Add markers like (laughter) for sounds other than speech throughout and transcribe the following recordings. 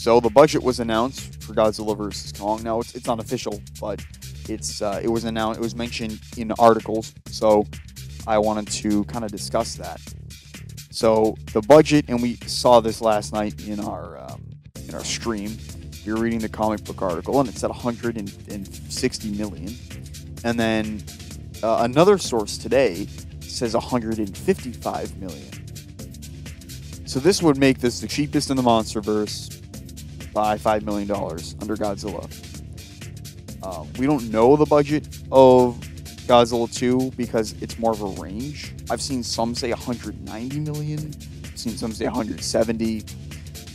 So the budget was announced for Godzilla vs Kong. Now it's it's unofficial, but it's uh, it was announced. It was mentioned in articles. So I wanted to kind of discuss that. So the budget, and we saw this last night in our um, in our stream. You're reading the comic book article, and it said 160 million. And then uh, another source today says 155 million. So this would make this the cheapest in the MonsterVerse by five million dollars under Godzilla. Um, we don't know the budget of Godzilla 2 because it's more of a range. I've seen some say 190 million. I've seen some say 170.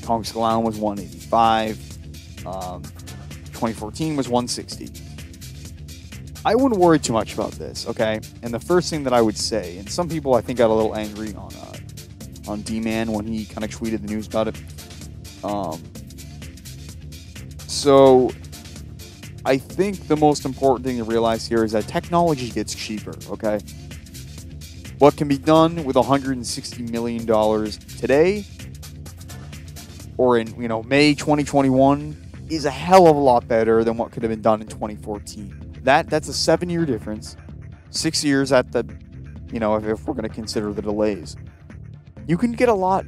Kong Skull was 185. Um, 2014 was 160. I wouldn't worry too much about this, okay? And the first thing that I would say, and some people I think got a little angry on uh, on D-Man when he kind of tweeted the news about it. Um, so I think the most important thing to realize here is that technology gets cheaper, okay? What can be done with 160 million dollars today or in, you know, May 2021 is a hell of a lot better than what could have been done in 2014. That that's a 7-year difference. 6 years at the you know, if, if we're going to consider the delays. You can get a lot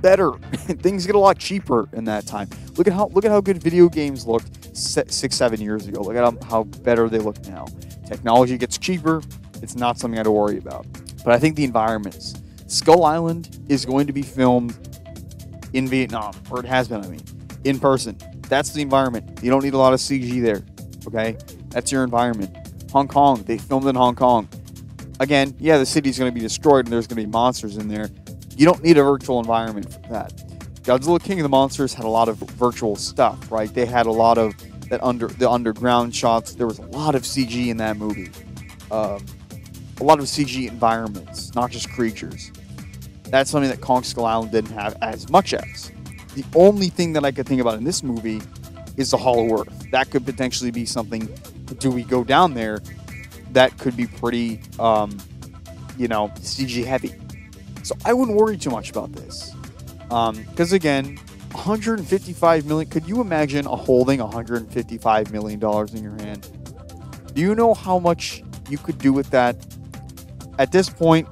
better. (laughs) Things get a lot cheaper in that time. Look at how look at how good video games looked six, seven years ago. Look at how, better they look now. Technology gets cheaper. It's not something I had to worry about. But I think the environments. Skull Island is going to be filmed in Vietnam, or it has been. I mean, in person. That's the environment. You don't need a lot of CG there. Okay, that's your environment. Hong Kong. They filmed in Hong Kong. Again, yeah, the city's going to be destroyed and there's going to be monsters in there. You don't need a virtual environment for that. Godzilla King of the Monsters had a lot of virtual stuff, right? They had a lot of that under the underground shots. There was a lot of CG in that movie. Um, a lot of CG environments, not just creatures. That's something that Kong Skull Island didn't have as much as. The only thing that I could think about in this movie is the Hollow Earth. That could potentially be something. Do we go down there? That could be pretty, um, you know, CG heavy. So I wouldn't worry too much about this. Because um, again, 155 million. Could you imagine a holding 155 million dollars in your hand? Do you know how much you could do with that? At this point,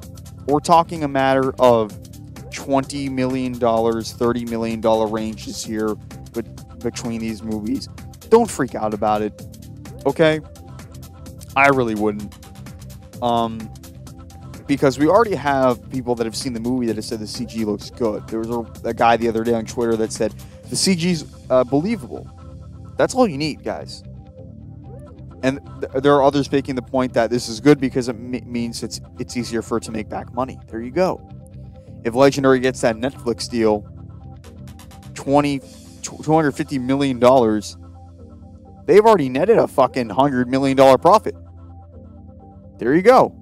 we're talking a matter of 20 million dollars, 30 million dollar ranges here, but between these movies. Don't freak out about it. Okay? I really wouldn't. Um, because we already have people that have seen the movie that have said the CG looks good. There was a, a guy the other day on Twitter that said the CG's uh, believable. That's all you need, guys. And th- there are others making the point that this is good because it m- means it's it's easier for it to make back money. There you go. If Legendary gets that Netflix deal, 20 250 million dollars, they've already netted a fucking 100 million dollar profit. There you go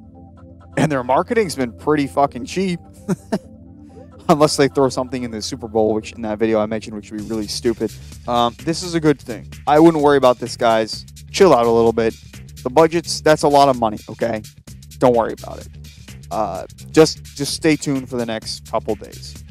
and their marketing's been pretty fucking cheap. (laughs) Unless they throw something in the Super Bowl, which in that video I mentioned, which would be really stupid. Um, this is a good thing. I wouldn't worry about this, guys. Chill out a little bit. The budget's that's a lot of money. Okay, don't worry about it. Uh, just just stay tuned for the next couple days.